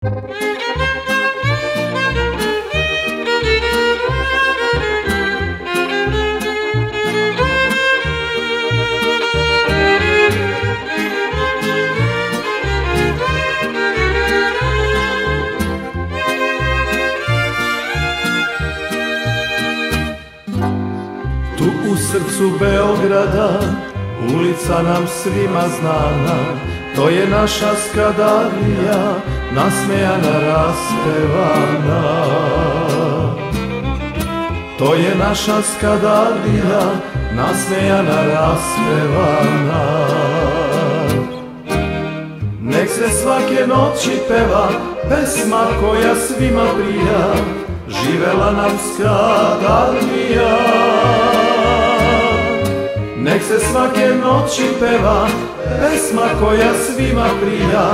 Tu u srcu Beograda, ulica nam svima znana, to je naša skadarija, nasmejana, raspevana. To je naša skadarija, nasmejana, raspevana. Nek se svake noći peva pesma koja svima prija, živela nam skadarija. Svake noći peva pesma koja svima prija,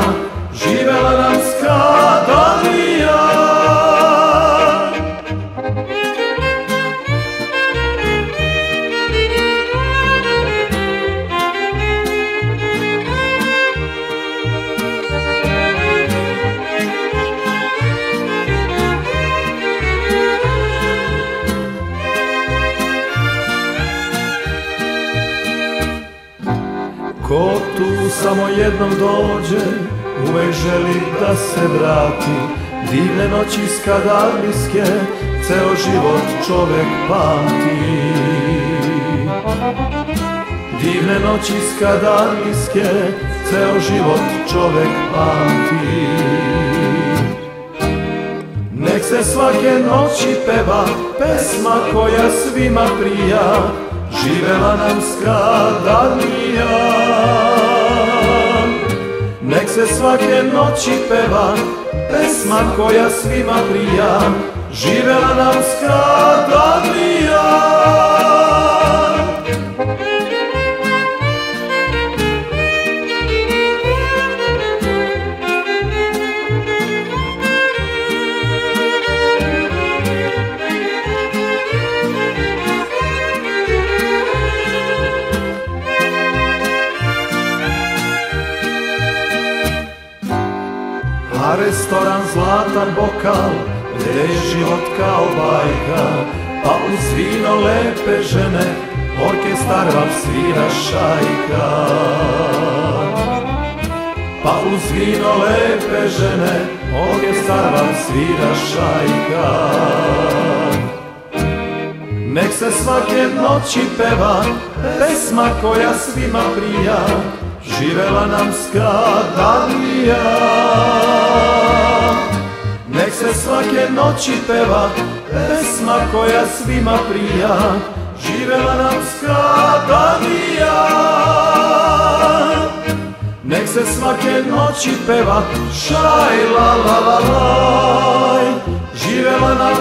živela nam Ko tu samo jednom dođe, uvek želi da se vrati. Divne noći skadarlijske, ceo život čovek pamti. Divne noći skadarlijske, ceo život čovek pamti. Nek se svake noći peva pesma koja svima prija Živela nam skadarlija Nek se svake noći peva pesma koja svima prija. Živela nam skadarlija A restoran zlatan bokal Gde je život kao bajka Pa uz vino lepe žene Orkestar vam svira šajka. Pa uz vino lepe žene Orkestar vam svira šajka. Nek se svake noći peva Pesma koja svima prija Živela nam skadarlija Nek se svake noći peva Pesma koja svima prija. Živela nam skadarlija Nek se svake noći peva Šaj la la la laj Živela nam